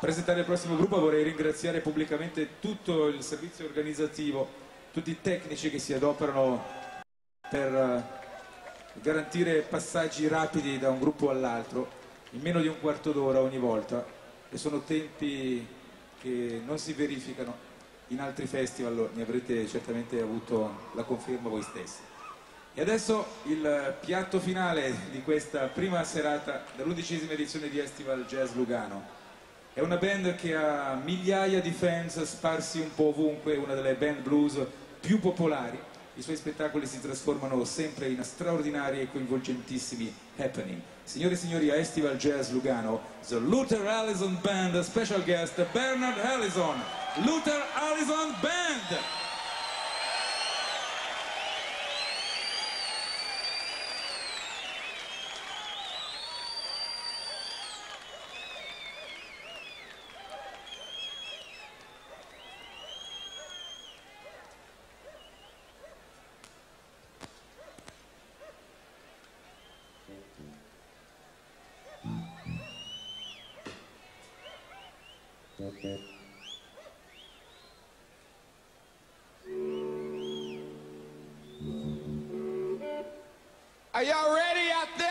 presentare il prossimo gruppo vorrei ringraziare pubblicamente tutto il servizio organizzativo, tutti i tecnici che si adoperano per eh, garantire passaggi rapidi da un gruppo all'altro in meno di un quarto d'ora ogni volta e sono tempi che non si verificano in altri festival, ne avrete certamente avuto la conferma voi stessi. E adesso il piatto finale di questa prima serata dell'undicesima edizione di Festival Jazz Lugano. È una band che ha migliaia di fans sparsi un po' ovunque, una delle band blues più popolari. I suoi spettacoli si trasformano sempre in straordinari e coinvolgentissimi happening. Signore e signori, a Festival Jazz Lugano, the Luther Allison Band, special guest Bernard Allison. Luther Allison Band! Are y'all ready out there?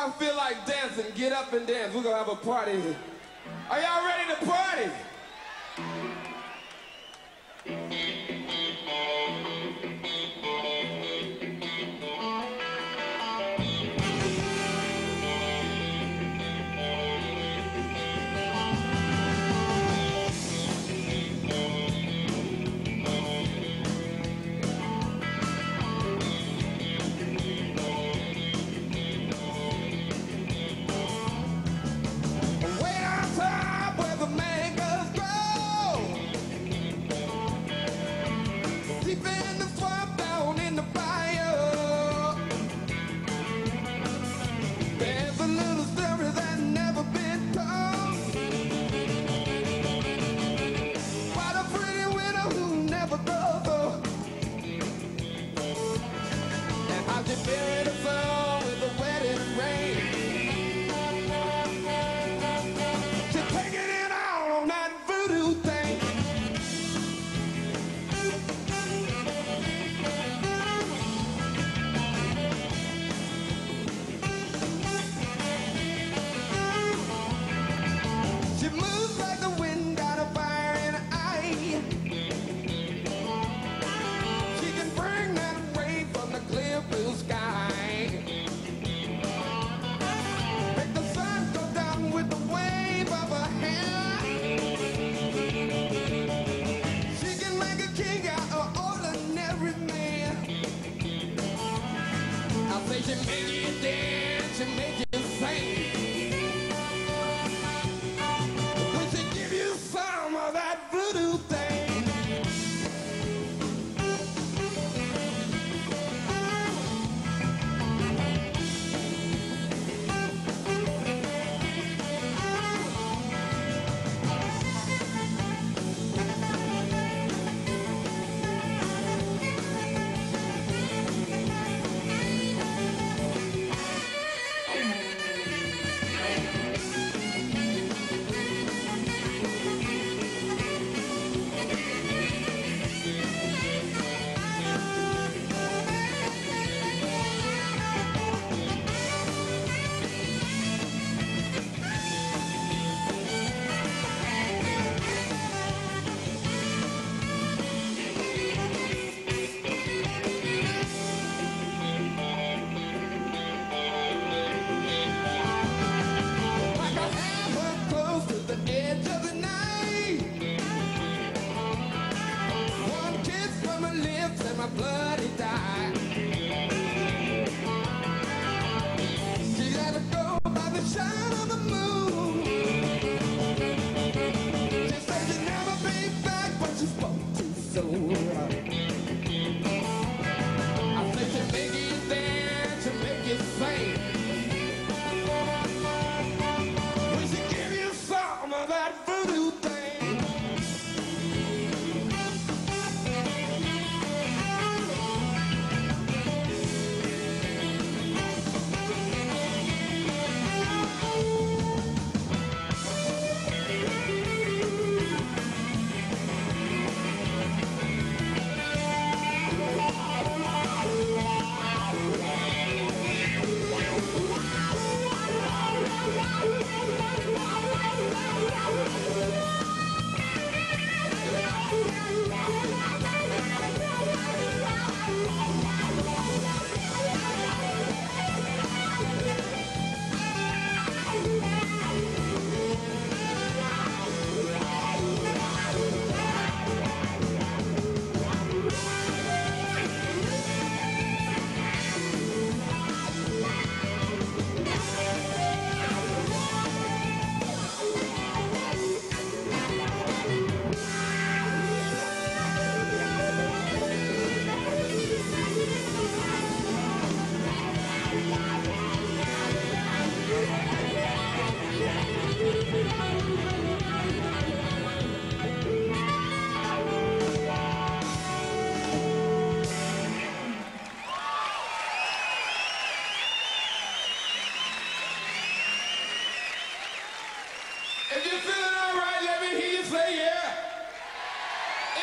y'all feel like dancing, get up and dance. We're gonna have a party. Are y'all ready to party? Spirit.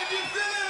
you feeling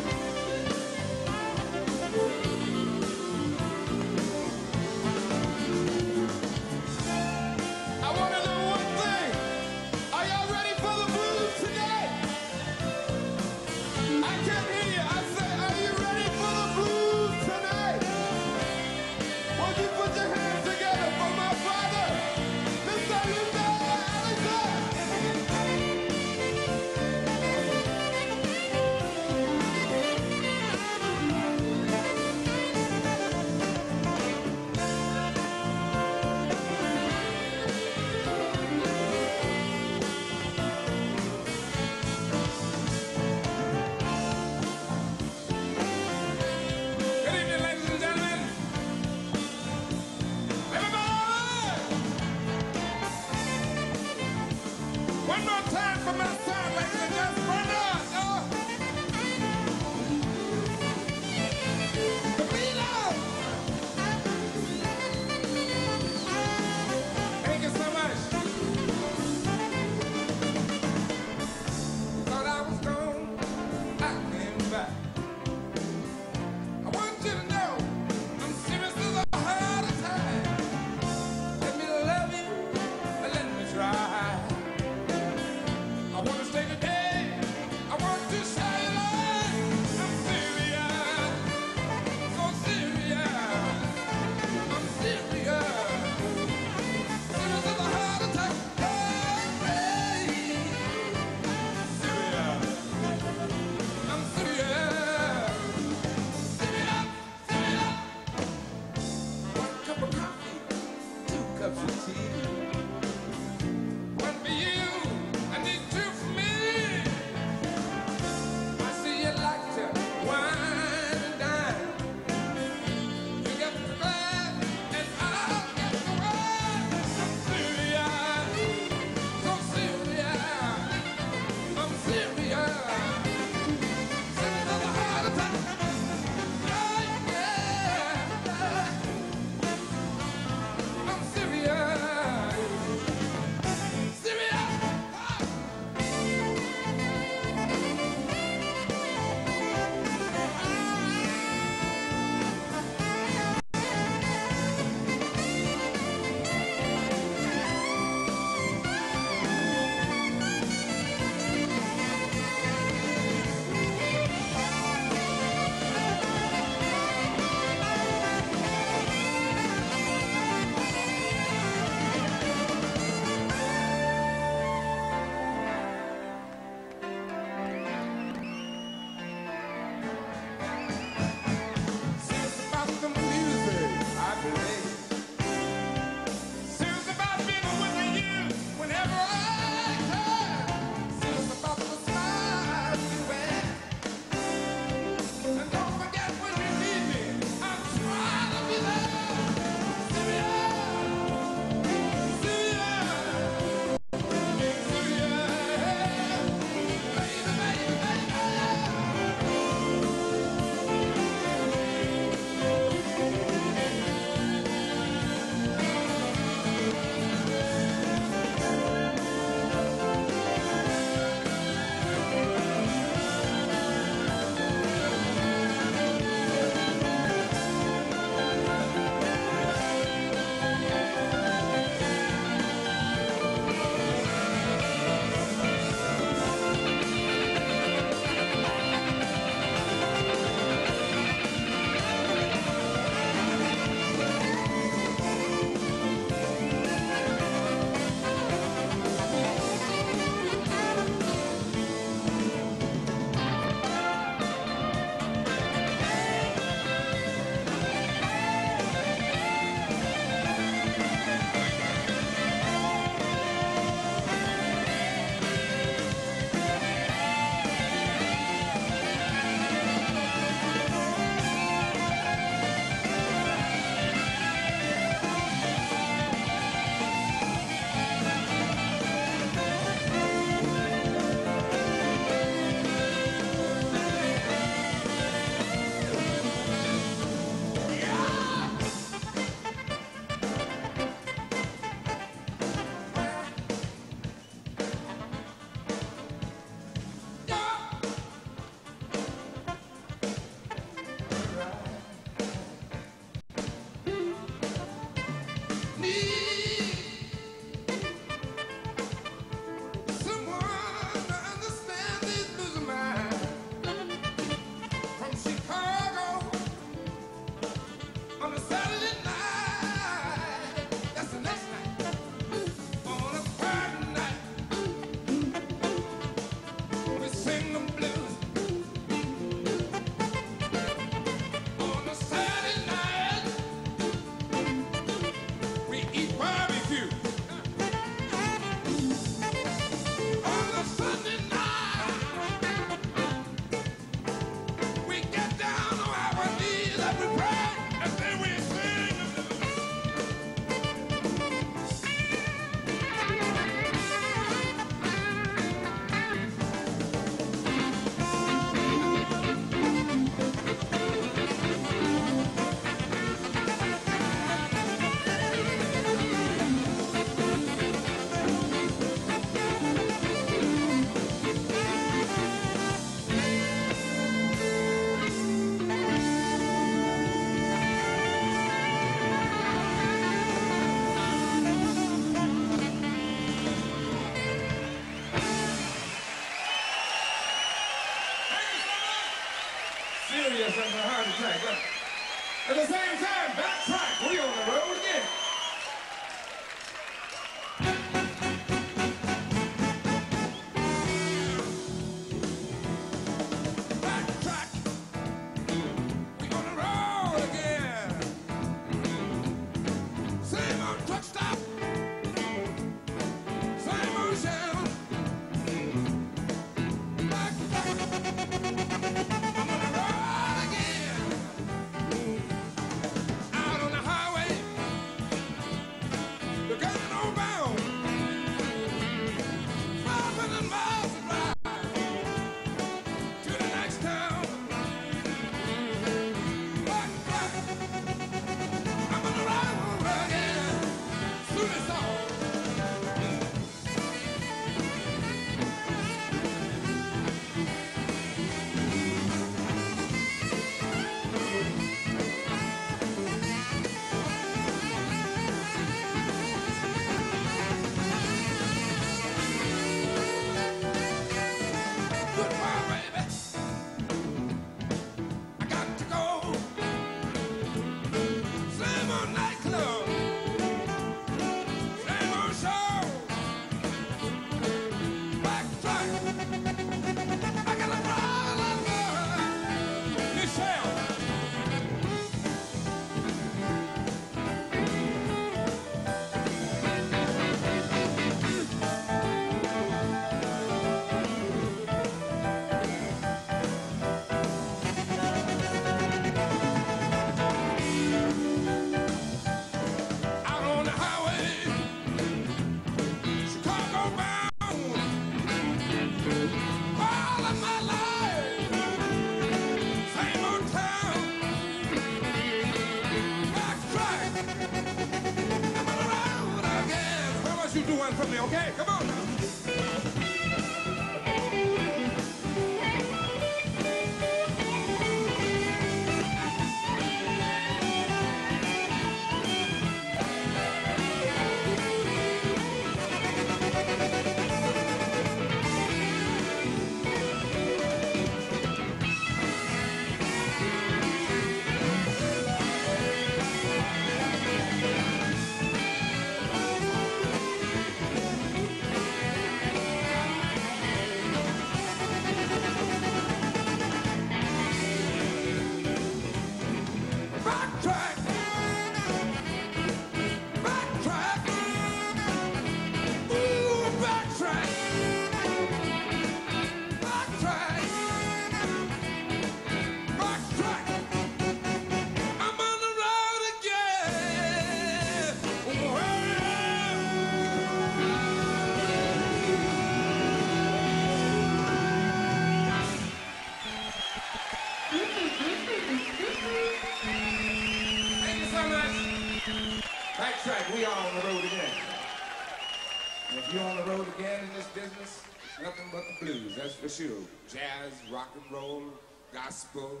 Jazz, rock and roll, gospel,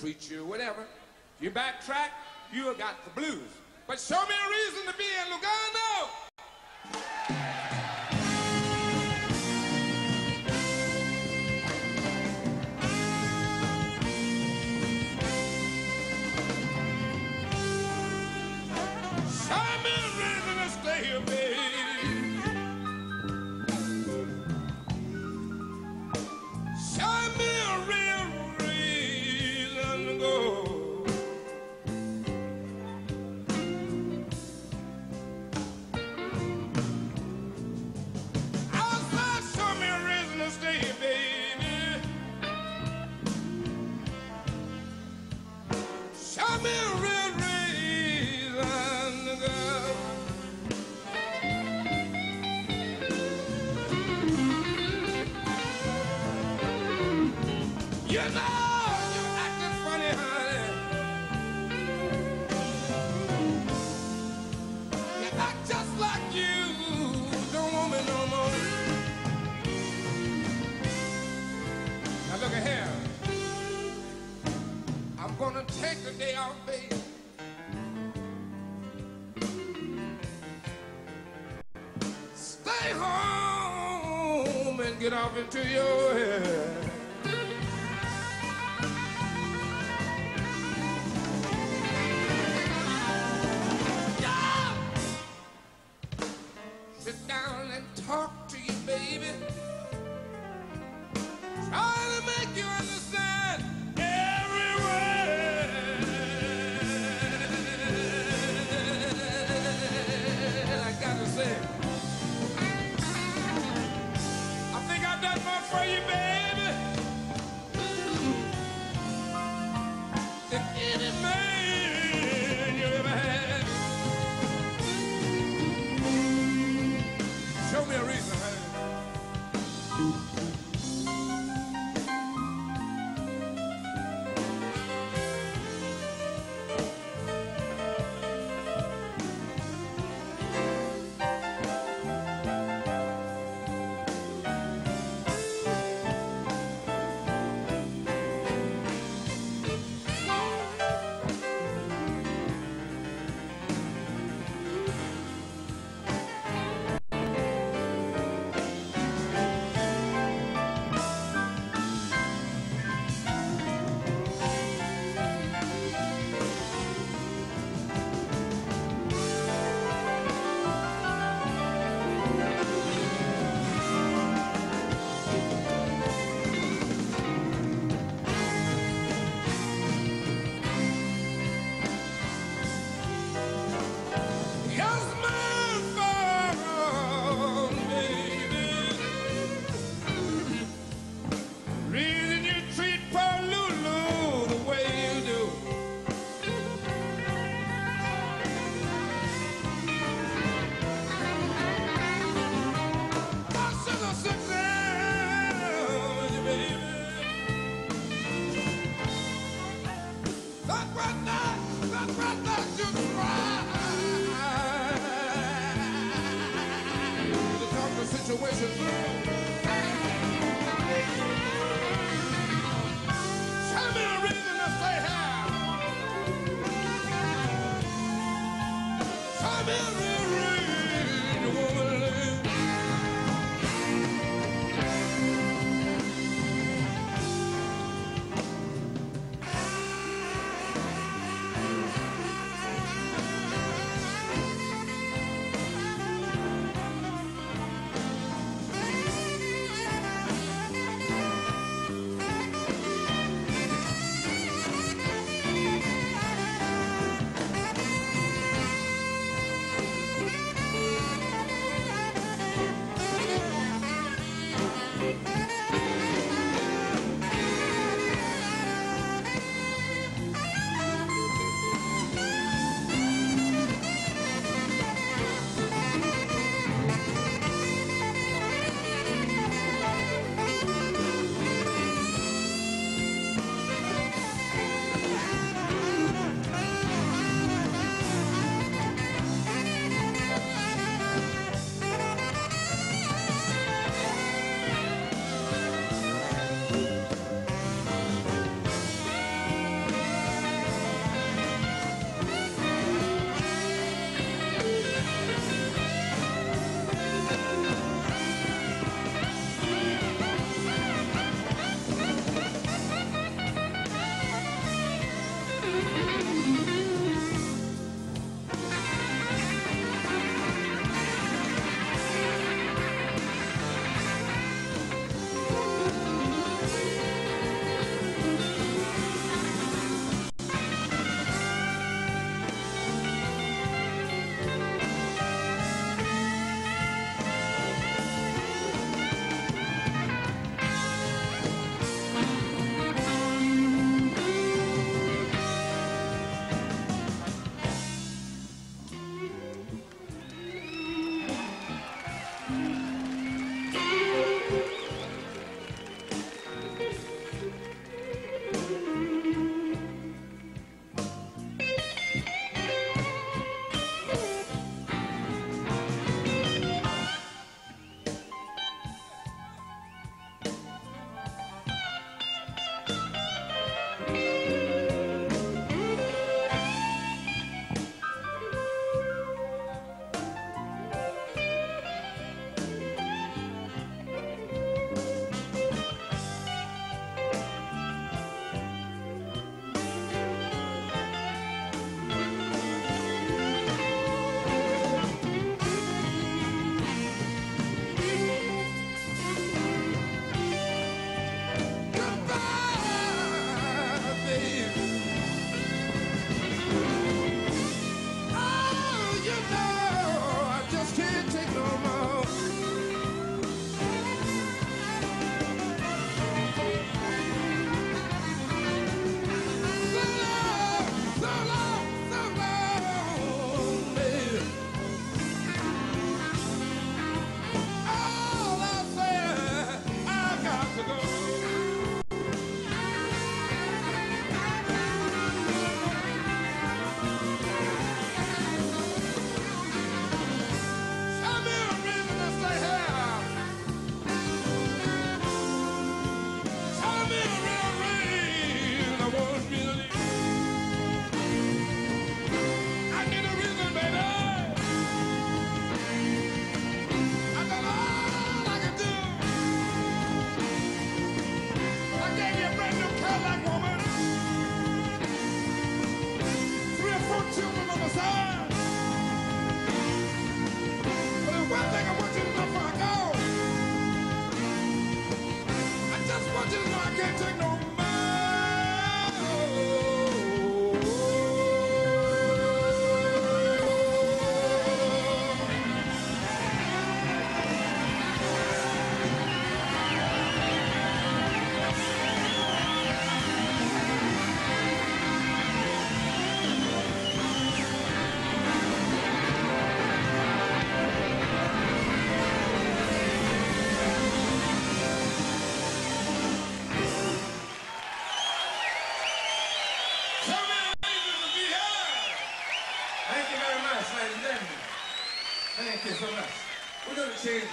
preacher, whatever. If you backtrack, you got the blues. But show me a reason to be in Lugano.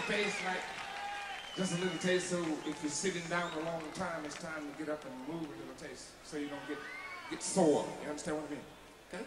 bass like just a little taste. So if you're sitting down a long time, it's time to get up and move a little taste so you don't get get sore. You understand what I mean? Okay.